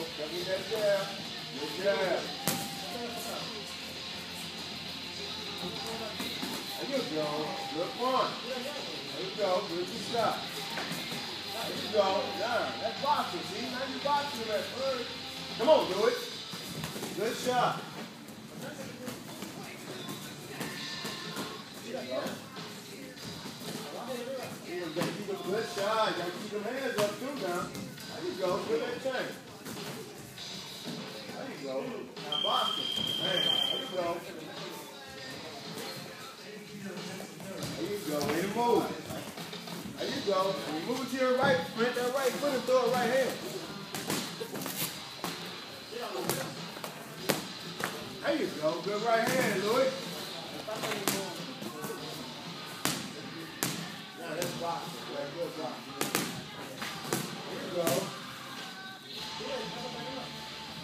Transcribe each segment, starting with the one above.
There you go. Good one. There you go. Good shot. There you go. Yeah, that's boxing. See, now you boxing that. Come on, do it. Good shot. There good shot. You gotta keep them hands up Man, there you go. There you go. Move. There you go. When you move it to your right, that right foot and throw it right hand. There you go. Good right hand, Louis.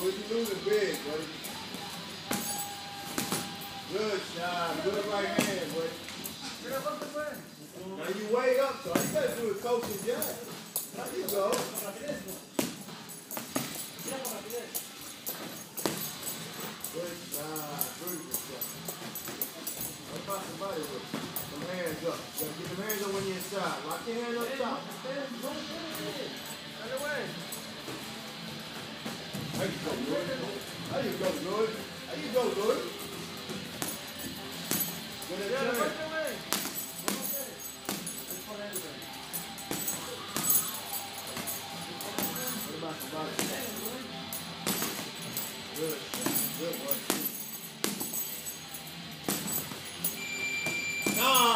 Losing big, buddy. Good shot. Good right hand, buddy. Now you way up, so you gotta do is coach and jab. There you go. Good shot. Good shot. What about the body with some hands up? You gotta get them hands up when you're inside. Lock your hands up top. There you go, Louis. There you go, Louis. There you go. Good at turn. What about the body? Good. Good one. Ah!